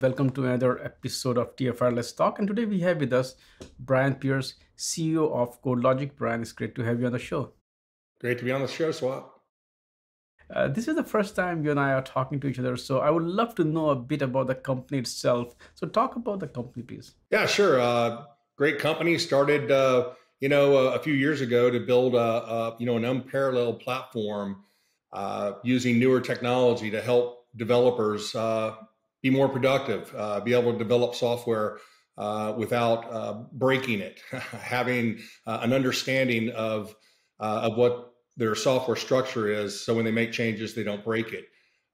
Welcome to another episode of TFiR Let's Talk. And today we have with us Brian Pierce, CEO of CodeLogic. Brian, it's great to have you on the show. Great to be on the show, Swap. Uh, this is the first time you and I are talking to each other, so I would love to know a bit about the company itself. So, talk about the company, please. Yeah, sure. Uh, great company started, uh, you know, a, few years ago to build a, a you know an unparalleled platform uh, using newer technology to help developers uh, be more productive, uh, be able to develop software uh, without uh, breaking it, having uh, an understanding of uh, of what their software structure is, so when they make changes, they don't break it.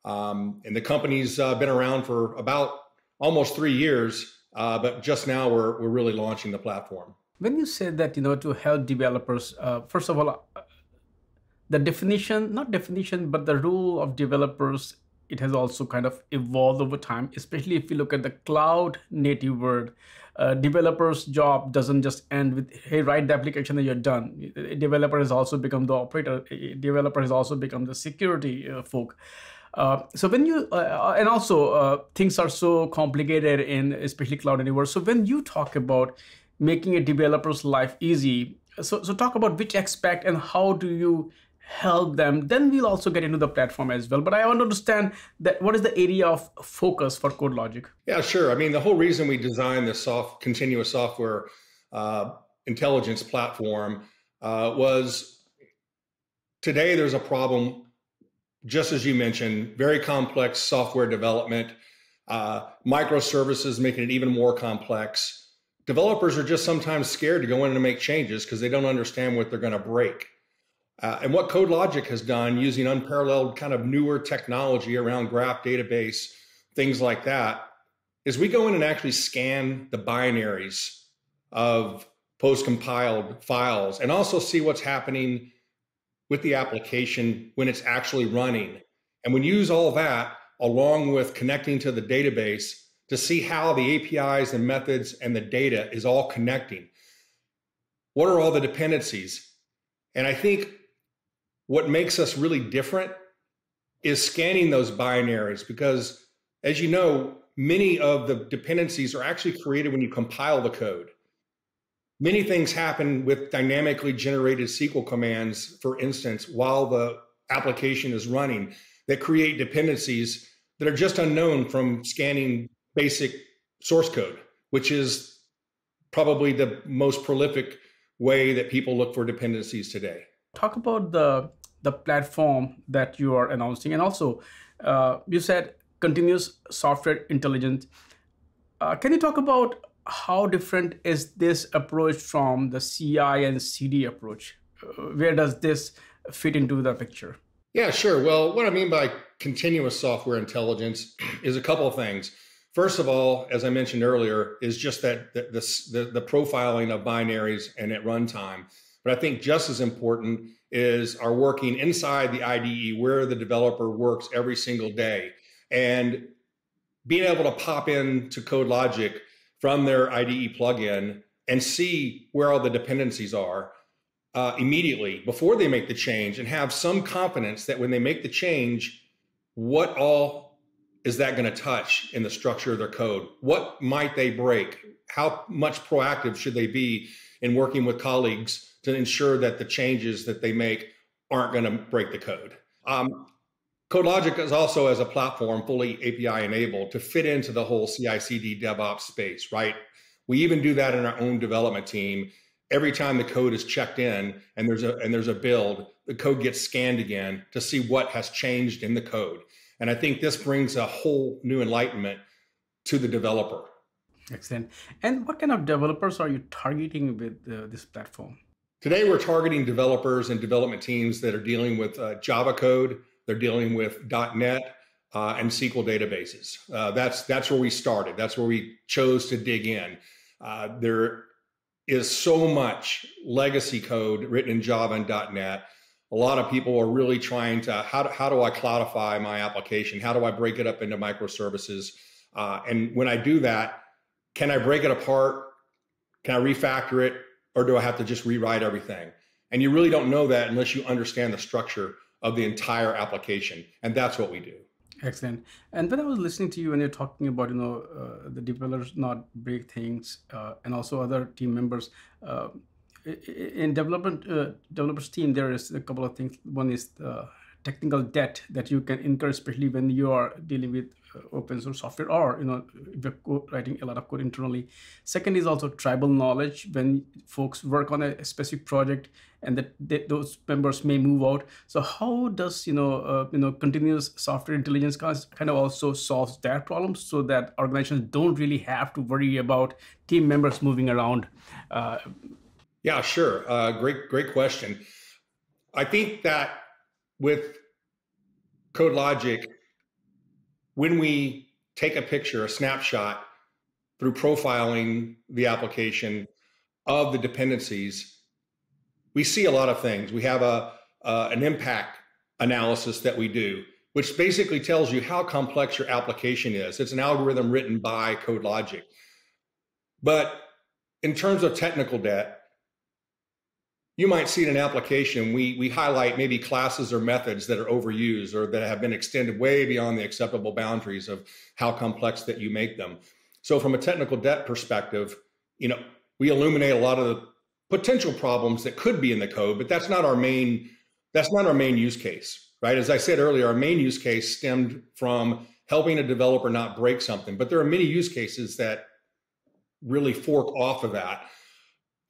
Um, and the company's been around for about almost three years, but just now we're we're really launching the platform. When you say that, you know, to help developers, first of all, the definition, not definition, but the role of developers it has also kind of evolved over time, especially if you look at the cloud native world. Uh, developer's job doesn't just end with hey write the application and you're done. A developer has also become the operator a developer has also become the security uh, folk. Uh, so when you uh, uh, and also uh, things are so complicated in especially cloud anywhere so when you talk about making a developer's life easy so so talk about which aspect and how do you help them then we'll also get into the platform as well. But i want to understand that what is the area of focus for CodeLogic? Yeah sure. I mean the whole reason we designed this soft continuous software uh, intelligence platform uh, was today there's a problem just as you mentioned very complex software development. Uh, microservices making it even more complex. Developers are just sometimes scared to go in and make changes because they don't understand what they're going to break uh, and what CodeLogic has done using unparalleled kind of newer technology around graph database, things like that, is we go in and actually scan the binaries of post-compiled files and also see what's happening with the application when it's actually running. And we use all that along with connecting to the database to see how the APIs and methods and the data is all connecting. What are all the dependencies? And I think what makes us really different is scanning those binaries because, as you know, many of the dependencies are actually created when you compile the code. Many things happen with dynamically generated SQL commands, for instance, while the application is running that create dependencies that are just unknown from scanning basic source code, which is probably the most prolific way that people look for dependencies today talk about the the platform that you are announcing. And also uh, you said continuous software intelligence. Uh, can you talk about how different is this approach from the ci and cd approach? Uh, where does this fit into the picture? Yeah sure. Well what i mean by continuous software intelligence is a couple of things. First of all as i mentioned earlier is just that the, the, the profiling of binaries and at runtime but I think just as important is our working inside the IDE where the developer works every single day and being able to pop into CodeLogic from their IDE plugin and see where all the dependencies are uh, immediately before they make the change and have some confidence that when they make the change, what all is that going to touch in the structure of their code? What might they break? How much proactive should they be in working with colleagues to ensure that the changes that they make aren't going to break the code. Um, CodeLogic is also, as a platform, fully API enabled to fit into the whole CI/CD DevOps space. Right? We even do that in our own development team. Every time the code is checked in and there's a and there's a build, the code gets scanned again to see what has changed in the code. And I think this brings a whole new enlightenment to the developer. Excellent. And what kind of developers are you targeting with uh, this platform? Today, we're targeting developers and development teams that are dealing with uh, Java code, they're dealing with .NET uh, and SQL databases. Uh, that's that's where we started. That's where we chose to dig in. Uh, there is so much legacy code written in Java and .NET. A lot of people are really trying to how do, how do I cloudify my application? How do I break it up into microservices? Uh, and when I do that, can I break it apart? Can I refactor it? Or do I have to just rewrite everything? And you really don't know that unless you understand the structure of the entire application. And that's what we do. Excellent. And when I was listening to you and you're talking about, you know, uh, the developers not break things uh, and also other team members, uh, in development uh, developers team, there is a couple of things. One is the technical debt that you can incur, especially when you are dealing with uh, open source software or you know writing a lot of code internally. Second is also tribal knowledge. When folks work on a specific project and that those members may move out. So how does you know uh, you know continuous software intelligence kind of also solves that problem so that organizations don't really have to worry about team members moving around? Uh, yeah sure. Uh, great great question. I think that with CodeLogic when we take a picture, a snapshot through profiling the application of the dependencies, we see a lot of things. We have a uh, an impact analysis that we do, which basically tells you how complex your application is. It's an algorithm written by CodeLogic. But in terms of technical debt, you might see in an application. We we highlight maybe classes or methods that are overused or that have been extended way beyond the acceptable boundaries of how complex that you make them. So from a technical debt perspective you know we illuminate a lot of the potential problems that could be in the code but that's not our main that's not our main use case right? As i said earlier our main use case stemmed from helping a developer not break something but there are many use cases that really fork off of that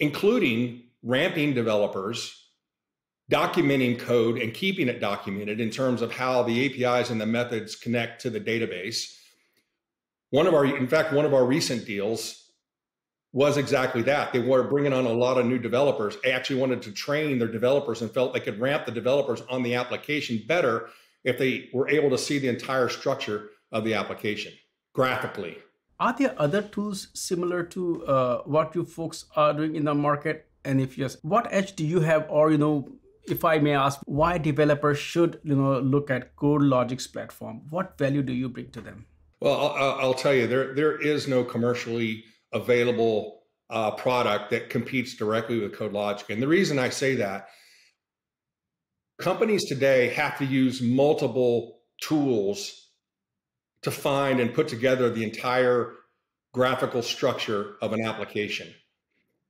including ramping developers, documenting code and keeping it documented in terms of how the APIs and the methods connect to the database. One of our, in fact, one of our recent deals was exactly that. They were bringing on a lot of new developers. They actually wanted to train their developers and felt they could ramp the developers on the application better if they were able to see the entire structure of the application graphically. Are there other tools similar to uh, what you folks are doing in the market? And if yes what edge do you have? Or you know if i may ask why developers should you know look at CodeLogic's platform? What value do you bring to them? Well i'll, I'll tell you there there is no commercially available uh, product that competes directly with CodeLogic. And the reason i say that companies today have to use multiple tools to find and put together the entire graphical structure of an application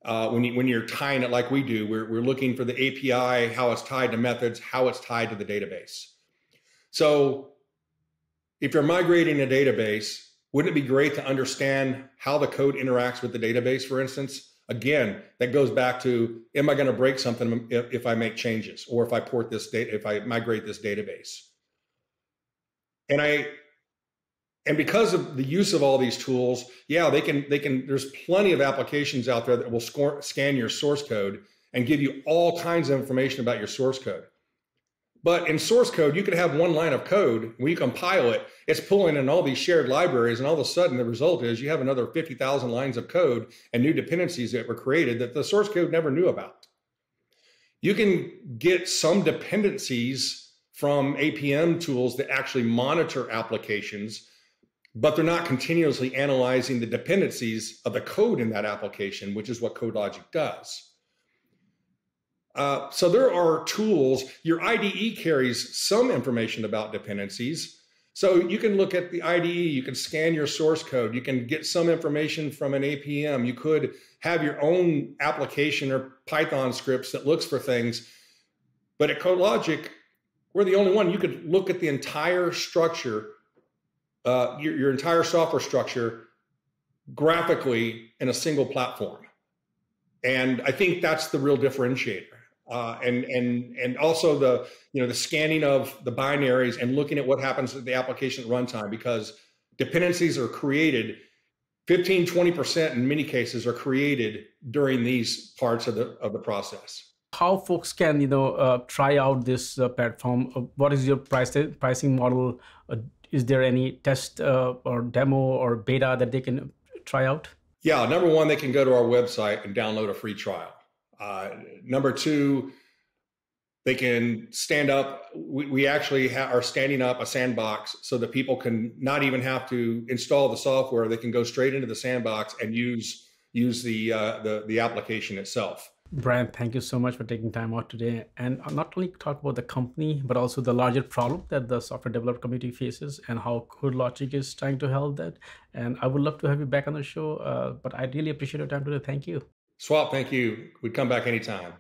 uh, when, you, when you're tying it like we do, we're, we're looking for the API, how it's tied to methods, how it's tied to the database. So if you're migrating a database, wouldn't it be great to understand how the code interacts with the database, for instance? Again, that goes back to, am I going to break something if, if I make changes or if I port this data, if I migrate this database? And I, and because of the use of all these tools yeah they can they can there's plenty of applications out there that will score, scan your source code and give you all kinds of information about your source code. But in source code you could have one line of code when you compile it. It's pulling in all these shared libraries and all of a sudden the result is you have another 50000 lines of code and new dependencies that were created that the source code never knew about. You can get some dependencies from apm tools that actually monitor applications but they're not continuously analyzing the dependencies of the code in that application, which is what CodeLogic does. Uh, so there are tools. Your IDE carries some information about dependencies. So you can look at the IDE, you can scan your source code, you can get some information from an APM. You could have your own application or Python scripts that looks for things. But at CodeLogic, we're the only one. You could look at the entire structure uh, your, your entire software structure graphically in a single platform. And I think that's the real differentiator. Uh, and and and also the you know the scanning of the binaries and looking at what happens at the application runtime because dependencies are created 15 20% in many cases are created during these parts of the of the process how folks can you know uh, try out this uh, platform uh, what is your price pricing model uh, is there any test uh, or demo or beta that they can try out? Yeah, number one, they can go to our website and download a free trial. Uh, number two, they can stand up. We, we actually ha- are standing up a sandbox so that people can not even have to install the software. They can go straight into the sandbox and use use the uh, the, the application itself. Brian, thank you so much for taking time out today and not only talk about the company, but also the larger problem that the software developer community faces and how CodeLogic is trying to help that. And I would love to have you back on the show, uh, but I really appreciate your time today. Thank you. Swap, thank you. We'd come back anytime.